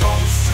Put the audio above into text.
toast.